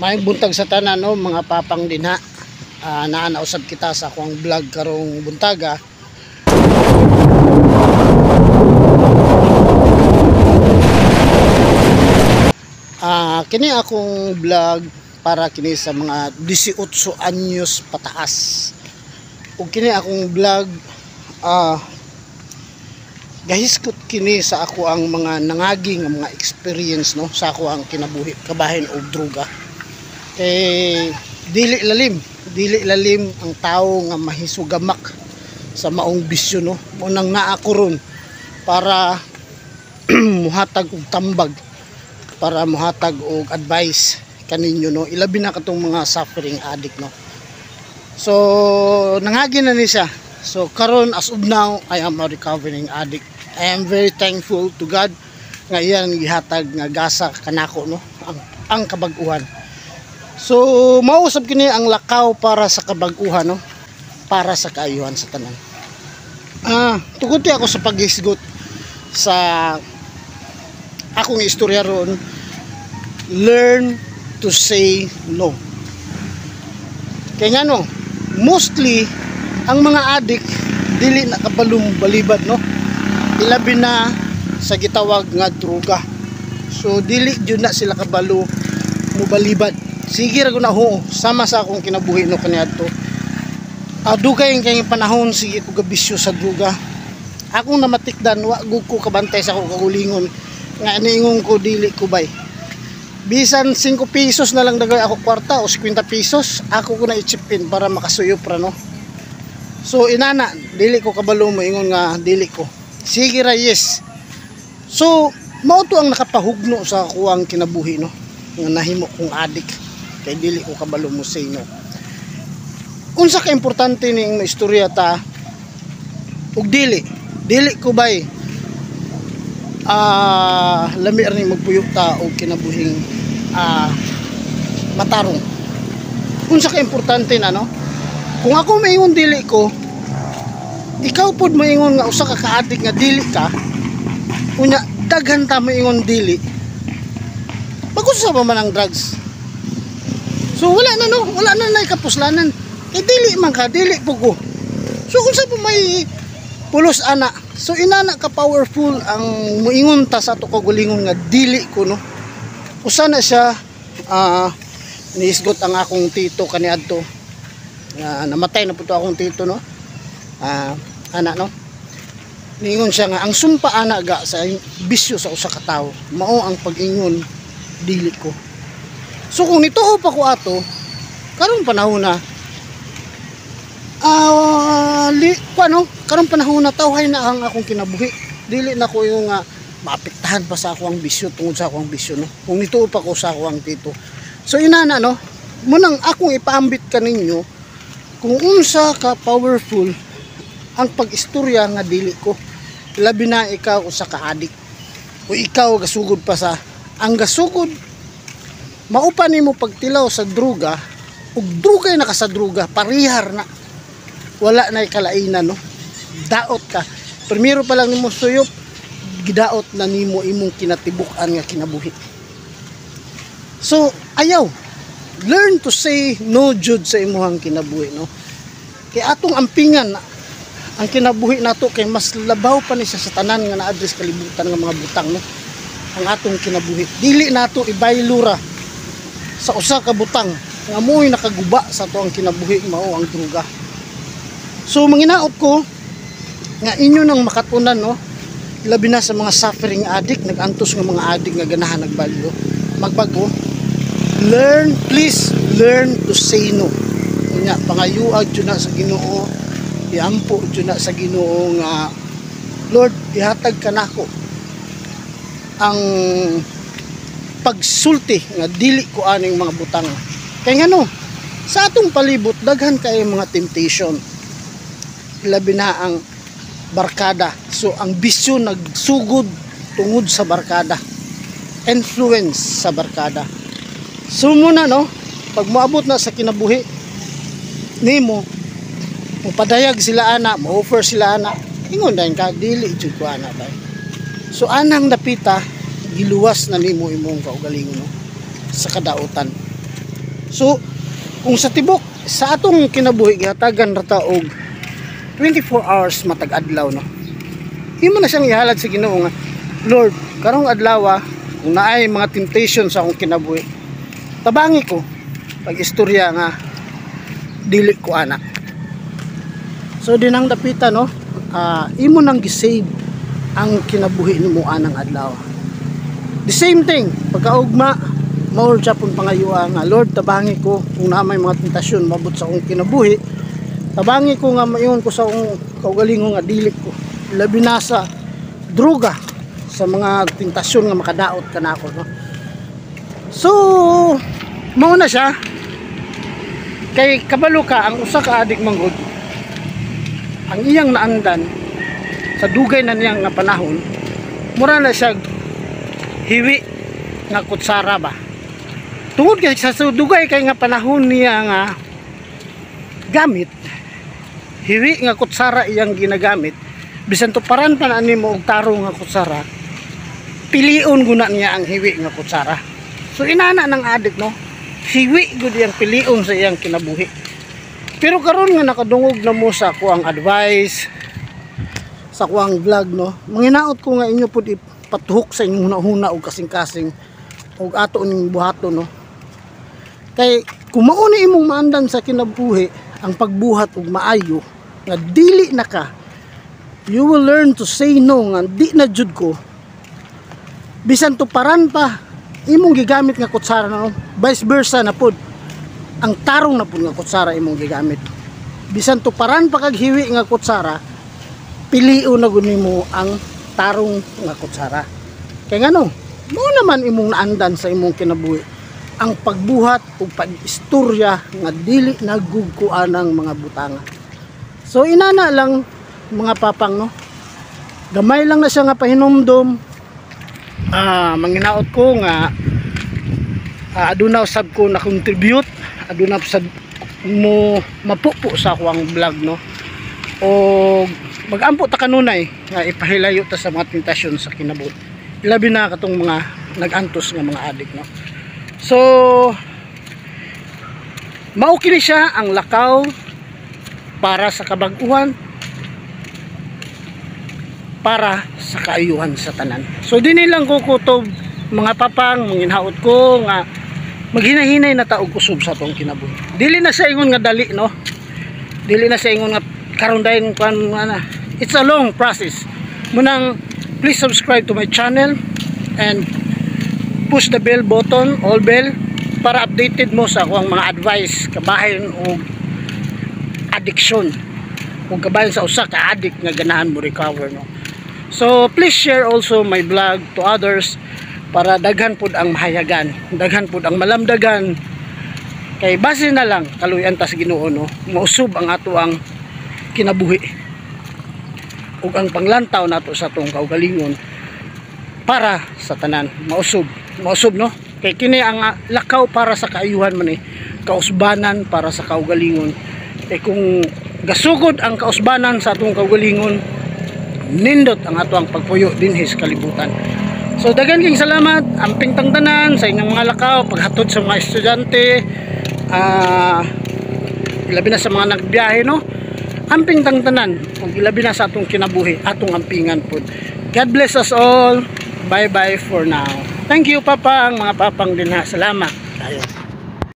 May buntag sa tanan no, mga papang dinha. Uh, naanausab kita sa akong vlog karong buntaga. Ah, kini akong vlog para kini sa mga 18 anyos pataas. Ug kini akong vlog ah gahiskot kini sa ako ang mga nangagi nga mga experience no sa ako ang kinabuhi kabahin og droga kay dili lalim. Dili lalim ang tao nga mahisugamak sa maong bisyo no? Unang naa ko ron para muhatag og tambag para muhatag og advice kaninyo no? Ilabi na katong mga suffering addict no? So nangagi na ni siya. So karon as of now I am a recovering addict. I am very thankful to God nga iyan gihatag nga gasa kanako no? Ang, ang kabag-uhan so mausab kini ang lakaw para sa kabag-uhan no? Para sa kaayuhan sa tanan. Ah tugod ako sa paghisgot sa akong istorya ron learn to say no. Kaya nga no mostly ang mga adik dili nakabalong balibad no? Ilabi na sa gitawag nga droga. So dili jud na sila kabalo mo balibad sige ra na ho. Sama sa akong kinabuhi no kaniadto. Adugay ang kayong panahon. Sige ko gabisyo sa droga akong namatikdan wa gud ko kabantay sa akong kagulingon. Nga niingon ko dili ko bay. Bisan 5 pesos na lang dagay ako kwarta o 50 pesos. Ako ko na i-chip in para makasuyop ra no? So inana dili ko kabalo mo. Ingon nga dili ko. Sige ra yes. So mao to ang nakapahugno sa kuwang kinabuhi no? Nga nahimo kong adik kay dili ko kabalo mo say no unsa ka importante ning istorya ta? Ug dili. Dili ko bay ah lami ra ni magpuyo ta og kinabuhing ah matarong. Unsa ka importante na no? Kung ako maingon dili ko ikaw pod maingon nga usa ka kaadik nga dili ka unya daghan ta maingon dili. Bagus sa ba man ang drugs so wala na no? Wala na na kapuslanan eh dili man ka dili po ko. So unsa pa may pulos ana. So inana ka powerful ang muingon ta sa to kagulingon nga dili ko no? Usa na siya ah niisgot ang akong tito kaniadto. Nga namatay na po to akong tito no? Ah ana no? Ningon siya nga ang sumpa ana ga sa bisyo sa usa ka tawo mao ang pag-ingon dili ko so kung nituo pa ko ato karon panahon na. Ah li ano karon panahon na tawhay na ang akong kinabuhi. Dili na ko yung nga maapektahan pa sa ako ang bisyo tungod sa akong bisyo no? Kung nituo pa ko sa ako ang tito. So inana no? Munang akong ipaambit kaninyo kung unsa ka powerful ang pag-istorya nga dili ko. Labi na ikaw usa ka adik o ikaw gasugod pa sa ang gasugod maupa nimo pagtilaw sa druga ug drugay na ka sa druga parihar na. Wala na kalainan no? Daot ka. Primero pa lang nimo suyop gidaot na nimo imong kinatibuk-an nga kinabuhi. So ayaw. Learn to say no jud sa imuhang kinabuhi no? Kay atong ampingan ang kinabuhi nato kay mas labaw pa ni sa tanan nga na-address kalibutan nga mga butang no? Ang atong kinabuhi. Dili nato ibaylura sa usa ka butang nga mo'y nakaguba sa to ang kinabuhi mao ang druga so manginaot ko nga inyo nang makatunan no? Labi na sa mga suffering addict nagantos nga mga addict nga ganahan nagbalyo. Magbago. Learn please learn to say no. Unya pangayuag jud na sa Ginoo iampo jud na sa Ginoo nga Lord ihatag ka nako ang pagsulti nga dili ko aning mga butang. Kay ngano sa atong palibot daghan kay mga temptation. Labi na ang barkada. So ang bisyo nagsugod tungod sa barkada. Influence sa barkada. So muna no? Pag moabot na sa kinabuhi nimo mupadayag sila ana mo-offer sila ana. Ingon dayon ka dili jud ko ana bay. So anang napita giluwas na nimo imong kaugalingon no sa kadautan So kung sa tibok sa atong kinabuhi gihatagan ra ta og 24 hours matag adlaw no. Imo na siyang ihalad sa Ginoo nga Lord, karong adlaw ah, kung naay mga temptation sa akong kinabuhi. Tabangi ko pag istorya nga dili ko anak. So dinang dapita no, ah, imo nang gisave ang kinabuhi nimo anang adlaw. The same thing, pagkaugma, maur Japon pangayua nga Lord tabangi ko kung na may mga tentasyon mabot sa akong kinabuhi. Tabangi ko nga mayon ko sa akong kaugalingon nga dili ko. Labi na sa droga sa mga tentasyon nga makadaot ka na ako no. So, mao na siya. Kay kabalo ka ang usa ka adik manggod. Ang iyang naandan sa dugay na niyang nga panahon, mura na siya hiwi nga kutsara ba. Tungod kay sa dugay kay nga panahon niya nga gamit hiwi nga kutsara iyang ginagamit. Bisan to paran pa na nimo og tarong nga kutsara pilion guna niya ang hiwi nga kutsara. So inana ng adik no? Hiwi gud iyang pilion sa iyang kinabuhi. Pero karon nga nakadungog na mo sa kuang advice sa kuang vlog no? Manginaot ko nga inyo pud ipatuhok sa inyong hunahuna og kasing-kasing og ato ning buhaton no? Kay kung mauni imong maandan sa kinabuhi ang pagbuhat og maayo nga dili na ka you will learn to say no nga di na jud ko. Bisan tuparan pa imong gigamit nga kutsara no? Vice versa na pud. Ang tarong na pud nga kutsara imong gigamit. Bisan tuparan pa kag hiwi nga kutsara piliu na gud nimo ang tarong nga kutsara kay ngano mo naman imong naandan sa imong kinabuhi ang pagbuhat o pag-istorya nga dili nagugkuan ng mga butanga. So inana lang mga papang no. Gamay lang na siya nga pahinumdom. Ah, manginaot ko nga ah, aduna usab ko na contribute, aduna usab mo mapupo sa akong vlog no. O magampo ta kanunay nga ipahilayo ta sa mga tentasyon sa kinabuhi. Ilabi na katong mga nagantos nga mga adik no. So, mao kini siya ang lakaw para sa kabaguhan para sa kaayuhan sa tanan. So dinhi lang ko kutob mga papang manginhaot ko nga maghinahinay na taog kusog sa tong kinabuhi. Dili na sa ingon nga dali no. Dili na sa ingon nga karon dayon kan ana. It's a long process. Munang please subscribe to my channel and push the bell button, all bell para updated mo sa akong mga advice kabahin o addiction o kabahin sa usa ka addict nga ganahan mo recover no. So please share also my vlog to others para daghan pud ang mahayagan, daghan pud ang malamdagan kay base na lang kaluyan ta sa Ginoo no, mausob ang ato ang kinabuhi. Ug ang panglantaw nato sa atong kaugalingon para sa tanan. Mausob. Mausob no? Kay kini ang ah, lakaw para sa kaayuhan man eh. Kausbanan para sa kaugalingon. Kay kung gasugod ang kausbanan sa atong kaugalingon nindot ang ato ang pagpuyo dinhi sa kalibutan. So dagan king salamat amping tangtanan sa inyong mga lakaw paghatod sa mga estudyante ah ilabi na sa mga nagbiyahe no amping tangtanan. Ug ilabi na sa atong kinabuhi atong ampingan pod God bless us all. Bye bye for now. Thank you papa. Ang mga papang din ha salamat. Tayo